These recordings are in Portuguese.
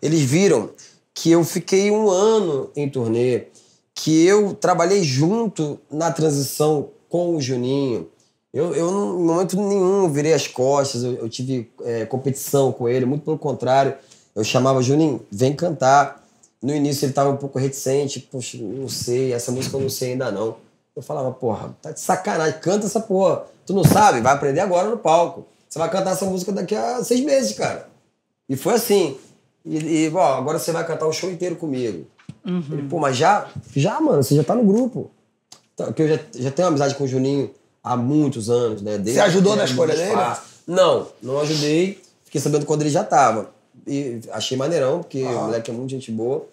Eles viram que eu fiquei um ano em turnê, que eu trabalhei junto na transição com o Juninho. Eu, eu em momento nenhum, virei as costas, eu, eu tive é, competição com ele, muito pelo contrário. Eu chamava Juninho, vem cantar. No início ele estava um pouco reticente, poxa, não sei, essa música eu não sei ainda não. Eu falava, porra, tá de sacanagem, canta essa porra. Tu não sabe? Vai aprender agora no palco. Você vai cantar essa música daqui a seis meses, cara. E foi assim. E, e ó, agora você vai cantar o show inteiro comigo. Uhum. Ele, pô, mas já? Já, mano, você já tá no grupo. Porque eu já, já tenho amizade com o Juninho há muitos anos, né? Desde você ajudou na escolha dele? Não, não ajudei. Fiquei sabendo quando ele já tava. E achei maneirão, porque o moleque é muito gente boa.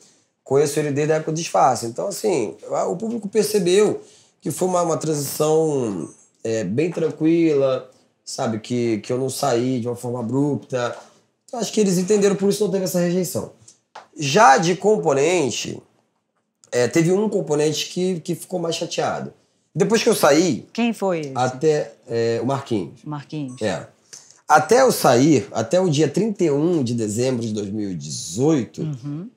Conheço ele desde a época do disfarce. Então, assim, o público percebeu que foi uma, uma transição é, bem tranquila, sabe? Que, que eu não saí de uma forma abrupta. Então, acho que eles entenderam, por isso não teve essa rejeição. Já de componente, é, teve um componente que, que ficou mais chateado. Depois que eu saí. Quem foi? Esse? Até é, o Marquinhos. Marquinhos. É. Até eu sair, até o dia 31 de dezembro de 2018, uhum.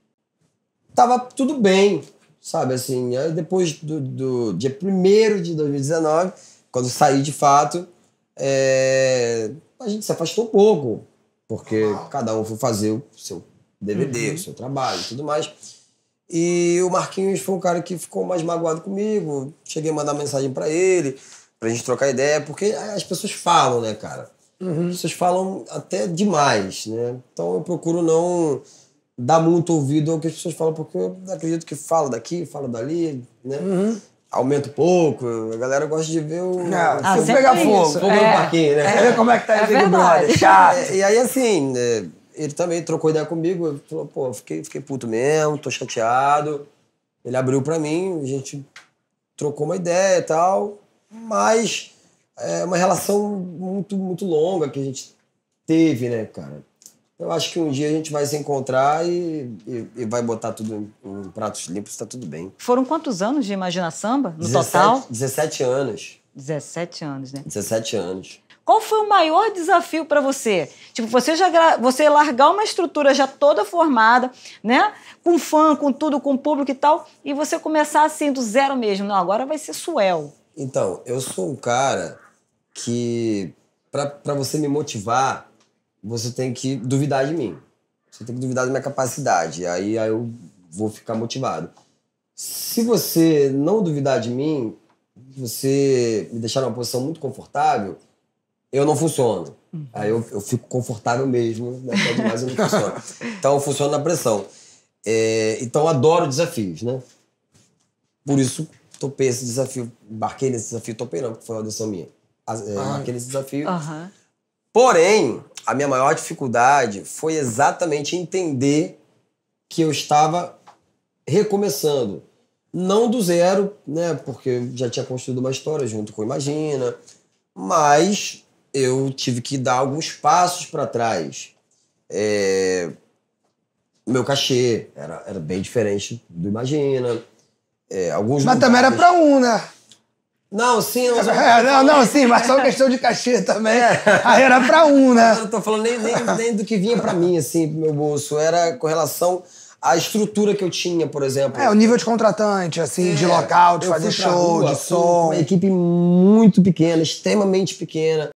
tava tudo bem, sabe? Assim, depois do, do dia 1 de 2019, quando saí de fato, é, a gente se afastou um pouco, porque cada um foi fazer o seu DVD, uhum. o seu trabalho e tudo mais. E o Marquinhos foi um cara que ficou mais magoado comigo. Cheguei a mandar mensagem para ele, pra gente trocar ideia, porque as pessoas falam, né, cara? Uhum. As pessoas falam até demais, né? Então eu procuro não dar muito ouvido ao que as pessoas falam, porque eu acredito que fala daqui, fala dali, né? Uhum. Aumenta um pouco, a galera gosta de ver o. Ah, ah pegar fogo. Fogo é, no parquinho, né? É, ver como é que tá é esse Brother, chato. É, e aí, assim, é, ele também trocou ideia comigo, falou, pô, fiquei, fiquei puto mesmo, tô chateado. Ele abriu para mim, a gente trocou uma ideia e tal, mas é uma relação muito, muito longa que a gente teve, né, cara? Eu acho que um dia a gente vai se encontrar e, e, e vai botar tudo em, em pratos limpos, tá tudo bem. Foram quantos anos de Imagina Samba, no 17, total? 17 anos. 17 anos, né? 17 anos. Qual foi o maior desafio para você? Tipo, você já você largar uma estrutura já toda formada, né? Com fã, com tudo, com público e tal, e você começar assim do zero mesmo. Não, agora vai ser Suel. Então, eu sou um cara que para você me motivar, você tem que duvidar de mim. Você tem que duvidar da minha capacidade. Aí, aí eu vou ficar motivado. Se você não duvidar de mim, você me deixar numa posição muito confortável, eu não funciono. Uhum. Aí eu, eu fico confortável mesmo, né? demais eu não funciono. Então eu funciono na pressão. É, então eu adoro desafios, né? Por isso topei esse desafio, embarquei nesse desafio, topei não, porque foi uma decisão minha. É, embarquei nesse desafio. Uhum. Porém, a minha maior dificuldade foi exatamente entender que eu estava recomeçando. Não do zero, né? Porque já tinha construído uma história junto com Imagina, mas eu tive que dar alguns passos para trás. É... Meu cachê era, era bem diferente do Imagina. É, alguns mas lugares... também era para um, né? Não, sim. Não, é, não, não, sim, mas só questão de cachê também. É. Aí era para um, né? Eu não tô falando nem, nem, nem do que vinha para mim, assim, pro meu bolso. Era com relação à estrutura que eu tinha, por exemplo. É, o nível de contratante, assim, é, de local, de fazer show, rua, de som. Uma equipe muito pequena, extremamente pequena.